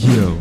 Yo,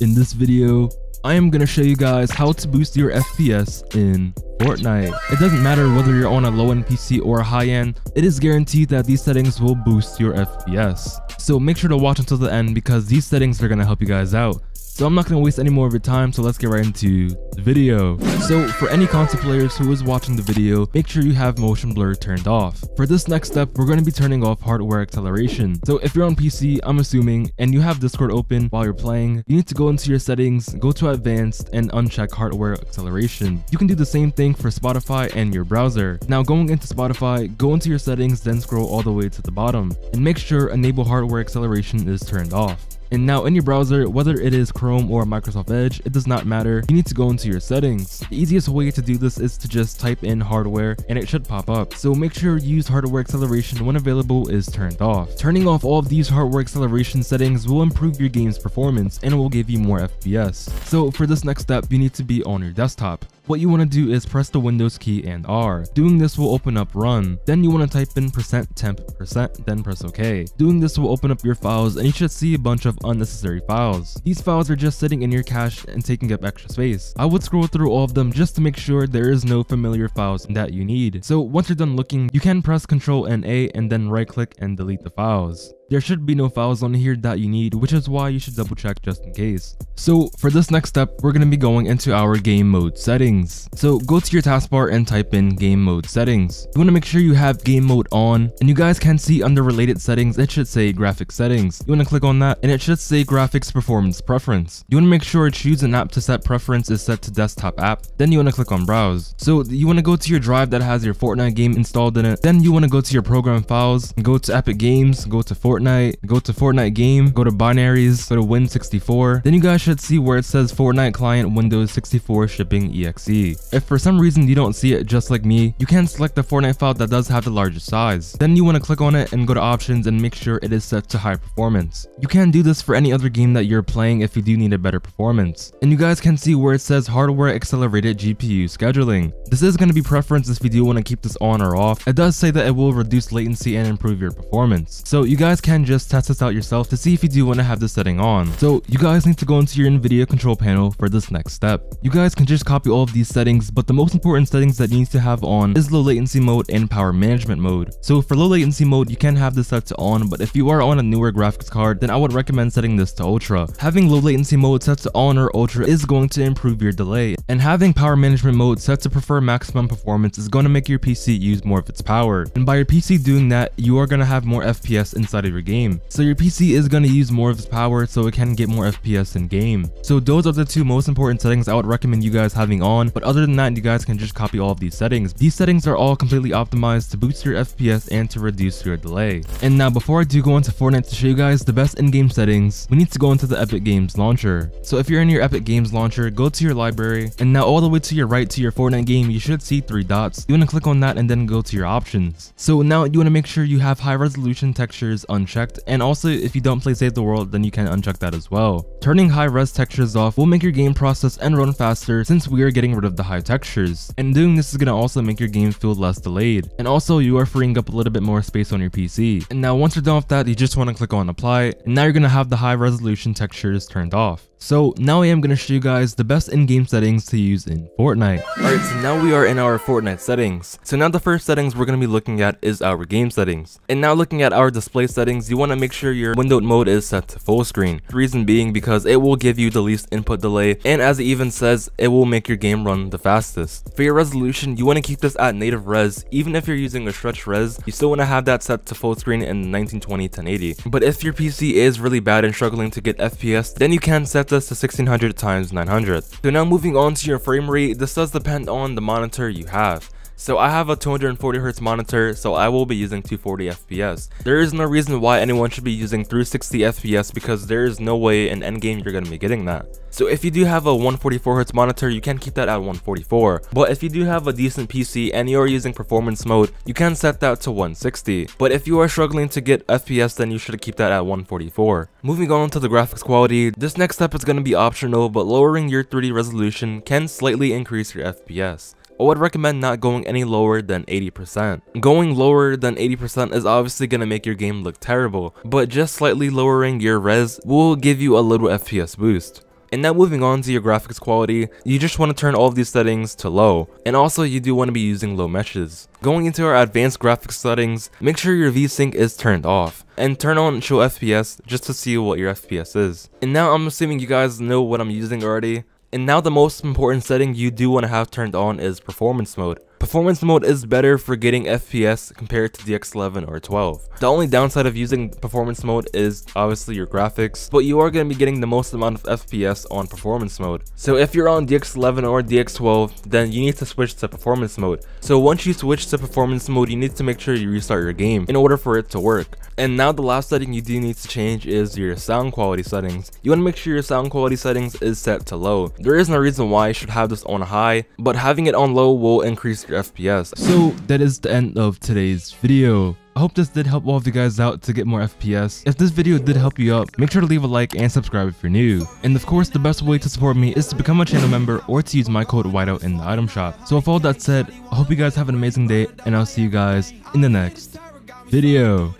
in this video, I am going to show you guys how to boost your FPS in Fortnite. It doesn't matter whether you're on a low-end PC or a high-end, it is guaranteed that these settings will boost your FPS. So make sure to watch until the end because these settings are going to help you guys out. So I'm not to waste any more of your time, so let's get right into the video. So for any console players who is watching the video, make sure you have motion blur turned off. For this next step, we're to be turning off hardware acceleration. So if you're on PC, I'm assuming, and you have Discord open while you're playing, you need to go into your settings, go to advanced, and uncheck hardware acceleration. You can do the same thing for Spotify and your browser. Now going into Spotify, go into your settings, then scroll all the way to the bottom, and make sure enable hardware acceleration is turned off. And now in your browser, whether it is Chrome or Microsoft Edge, it does not matter. You need to go into your settings. The easiest way to do this is to just type in hardware and it should pop up. So make sure you use hardware acceleration when available is turned off. Turning off all of these hardware acceleration settings will improve your game's performance and will give you more FPS. So for this next step, you need to be on your desktop. What you want to do is press the Windows key and R. Doing this will open up run. Then you want to type in percent %temp percent, then press OK. Doing this will open up your files and you should see a bunch of unnecessary files. These files are just sitting in your cache and taking up extra space. I would scroll through all of them just to make sure there is no familiar files that you need. So once you're done looking, you can press Ctrl and A and then right click and delete the files. There should be no files on here that you need, which is why you should double check just in case. So for this next step, we're going to be going into our game mode settings. So go to your taskbar and type in game mode settings. You want to make sure you have game mode on, and you guys can see under related settings, it should say graphics settings. You want to click on that, and it should say graphics performance preference. You want to make sure choose an app to set preference is set to desktop app. Then you want to click on browse. So you want to go to your drive that has your Fortnite game installed in it. Then you want to go to your program files, go to Epic Games, go to Fortnite, Fortnite, go to Fortnite game, go to binaries, go to Win64. Then you guys should see where it says Fortnite client Windows 64 shipping exe. If for some reason you don't see it just like me, you can select the Fortnite file that does have the largest size. Then you want to click on it and go to options and make sure it is set to high performance. You can do this for any other game that you're playing if you do need a better performance. And you guys can see where it says hardware accelerated GPU scheduling. This is going to be preference if you do want to keep this on or off. It does say that it will reduce latency and improve your performance. So you guys can just test this out yourself to see if you do want to have this setting on. So you guys need to go into your NVIDIA control panel for this next step. You guys can just copy all of these settings, but the most important settings that you need to have on is low latency mode and power management mode. So for low latency mode, you can have this set to on, but if you are on a newer graphics card, then I would recommend setting this to ultra. Having low latency mode set to on or ultra is going to improve your delay, and having power management mode set to prefer maximum performance is going to make your PC use more of its power. And by your PC doing that, you are going to have more FPS inside of your game. So your PC is going to use more of its power so it can get more FPS in game. So those are the two most important settings I would recommend you guys having on, but other than that, you guys can just copy all of these settings. These settings are all completely optimized to boost your FPS and to reduce your delay. And now before I do go into Fortnite to show you guys the best in-game settings, we need to go into the Epic Games launcher. So if you're in your Epic Games launcher, go to your library, and now all the way to your right to your Fortnite game, you should see three dots. You want to click on that and then go to your options. So now you want to make sure you have high resolution textures unchecked and also if you don't play Save the World then you can uncheck that as well. Turning high res textures off will make your game process and run faster since we are getting rid of the high textures. And doing this is to also make your game feel less delayed. And also you are freeing up a little bit more space on your PC. And now once you're done with that you just want to click on apply and now you're to have the high resolution textures turned off. So now I am going to show you guys the best in-game settings to use in Fortnite. Alright, so now we are in our Fortnite settings. So now the first settings we're going to be looking at is our game settings. And now looking at our display settings, you want to make sure your windowed mode is set to full screen. Reason being because it will give you the least input delay, and as it even says, it will make your game run the fastest. For your resolution, you want to keep this at native res. Even if you're using a stretch res, you still want to have that set to full screen in 1920 1080. But if your PC is really bad and struggling to get FPS, then you can set this to 1600 times 900. So now moving on to your frame rate, this does depend on the monitor you have. So I have a 240Hz monitor, so I will be using 240 FPS. There is no reason why anyone should be using 360 FPS because there is no way in endgame you're going to be getting that. So if you do have a 144Hz monitor, you can keep that at 144. But if you do have a decent PC and you are using performance mode, you can set that to 160. But if you are struggling to get FPS, then you should keep that at 144. Moving on to the graphics quality, this next step is going to be optional, but lowering your 3D resolution can slightly increase your FPS. I would recommend not going any lower than 80%. Going lower than 80% is obviously going to make your game look terrible, but just slightly lowering your res will give you a little FPS boost. And now moving on to your graphics quality, you just want to turn all of these settings to low, and also you do want to be using low meshes. Going into our advanced graphics settings, make sure your VSync is turned off, and turn on show FPS just to see what your FPS is. And now I'm assuming you guys know what I'm using already, and now the most important setting you do want to have turned on is performance mode. Performance mode is better for getting FPS compared to DX11 or 12. The only downside of using performance mode is obviously your graphics, but you are going to be getting the most amount of FPS on performance mode. So if you're on DX11 or DX12, then you need to switch to performance mode. So once you switch to performance mode, you need to make sure you restart your game in order for it to work. And now the last setting you do need to change is your sound quality settings. You want to make sure your sound quality settings is set to low. There is no reason why you should have this on high, but having it on low will increase your FPS. So that is the end of today's video. I hope this did help all of you guys out to get more FPS. If this video did help you out, make sure to leave a like and subscribe if you're new. And of course, the best way to support me is to become a channel member or to use my code WITEOUT in the item shop. So with all that said, I hope you guys have an amazing day and I'll see you guys in the next video.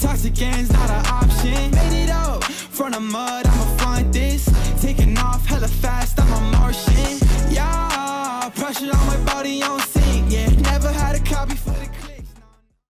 Toxic ends, not